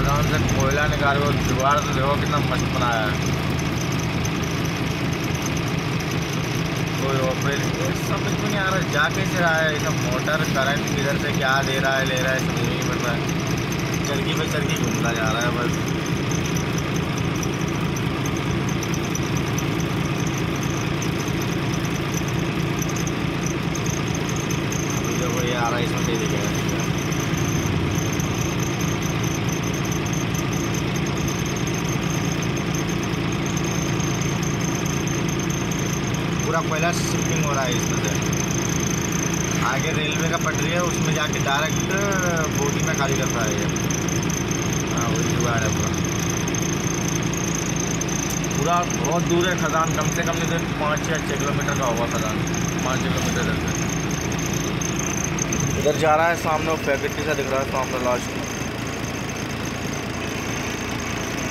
Car को जुगाड़ तो देखो कितना मस्त बनाया है। कोई ऑपरेट समझ में नहीं आ रहा, जा कैसे रहा है? इसका मोटर करंट किधर से क्या दे रहा है, ले रहा है समझ नहीं पड़ रहा है। चरखी पे चरखी घूमता जा रहा है बस। आ रहा है, इसमें सही दिखेगा। पूरा कोयला शिफ्टिंग हो रहा है इसमें से। आगे रेलवे का पटरी है, उसमें जाके डायरेक्ट बोटी में खाली करता है ये। हाँ वही जुगाड़ है पूरा। पूरा बहुत दूर है खदान, कम से कम तो पाँच या छः किलोमीटर का होगा खदान। पाँच किलोमीटर तक इधर जा रहा है सामने फैक्ट्री सा दिख रहा है सामने लास्ट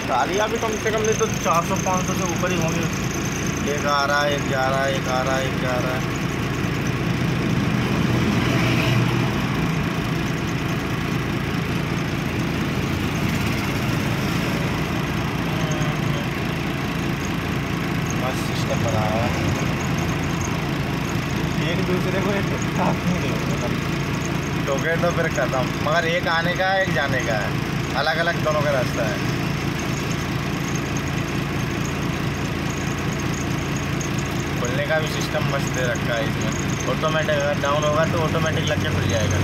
ट्रालियाँ भी कम से कम नहीं तो चार सौ, पाँच सौ से ऊपर ही होंगी। एक आ रहा है, एक जा रहा है, एक आ रहा है, एक जा रहा है। मस्त सिस्टम बना है। एक दूसरे को एक नहीं तो फिर खत्म मगर एक आने का है, एक जाने का है। अलग अलग दोनों का रास्ता है। का भी सिस्टम मस्त दे रखा है इसमें। ऑटोमेटिक अगर डाउन होगा तो ऑटोमेटिक लग के खुल जाएगा।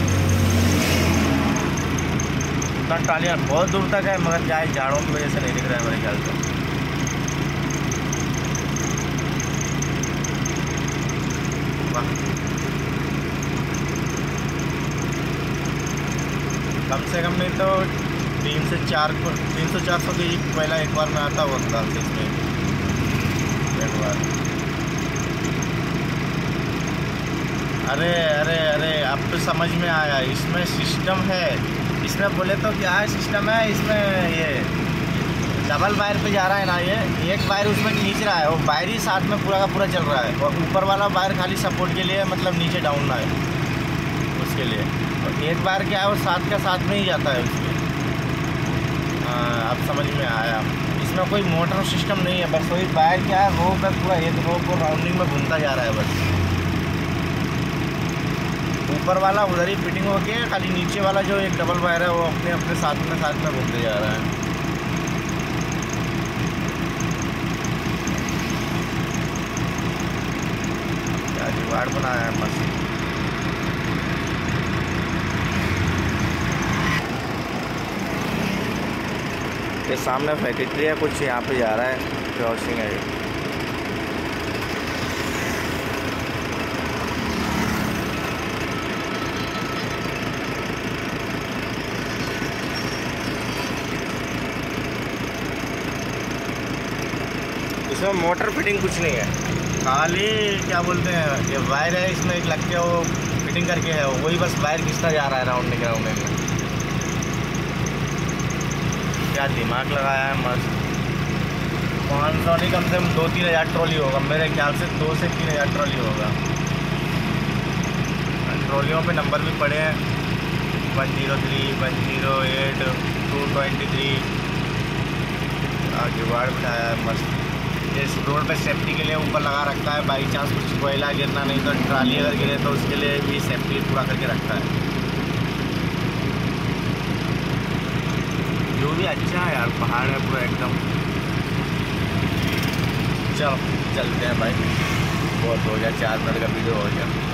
उतना टालियाँ बहुत दूर तक है, मगर क्या है, झाड़ों की वजह से नहीं दिख रहा है मेरे ख्याल से। कम से कम नहीं तो तीन से चार तीन सौ चार सौ के पहला एक बार में आता हुआ था इसमें। एक बार। अरे अरे अरे अब तो समझ में आया। इसमें सिस्टम है। इसमें बोले तो क्या है सिस्टम है इसमें ये डबल वायर पे जा रहा है ना ये। एक वायर उसमें खींच रहा है। वो वायर ही साथ में पूरा का पूरा चल रहा है। और ऊपर वाला वायर खाली सपोर्ट के लिए मतलब नीचे डाउन ना है। उसके लिए। और एक वायर क्या है वो साथ का साथ में ही जाता है उसमें। हाँ, अब समझ में आया। इसमें कोई मोटर सिस्टम नहीं है। बस वही वायर क्या है रोप है पूरा एक रोप को राउंडिंग में घूमता जा रहा है बस। ऊपर वाला, उधर ही फिटिंग हो के खाली नीचे वाला जो एक डबल वायर है, वो अपने अपने साथ में साथ में घूमते जा रहा है। क्या बनाया है, मस्त। ये सामने फैक्ट्री है, कुछ यहाँ पे जा रहा है क्रॉसिंग है इसमें मोटर फिटिंग कुछ नहीं है। खाली क्या बोलते हैं, ये वायर है, इसमें एक लग के वो फिटिंग करके है, वही बस वायर खिंचता जा रहा है राउंडिंग राउंडिंग में। क्या दिमाग लगाया है, मस्त। पाँच सौ नहीं, कम से कम दो तीन हज़ार ट्रॉली होगा, मेरे ख्याल से दो से तीन हज़ार ट्रॉली होगा। ट्रॉलियों पे नंबर भी पड़े हैं। One zero three, one zero eight, two twenty three. आगे जुगाड़ बिठाया है, मस्त। इस रोड पे सेफ्टी के लिए ऊपर लगा रखता है। बाई चांस कुछ कोयला गिरना नहीं तो ट्राली अगर गिरे तो उसके लिए भी सेफ्टी पूरा करके रखता है। जो भी अच्छा है यार, पहाड़ है पूरा एकदम। चलो, चलते हैं भाई। बहुत हो गया, चार मिनट का वीडियो हो गया।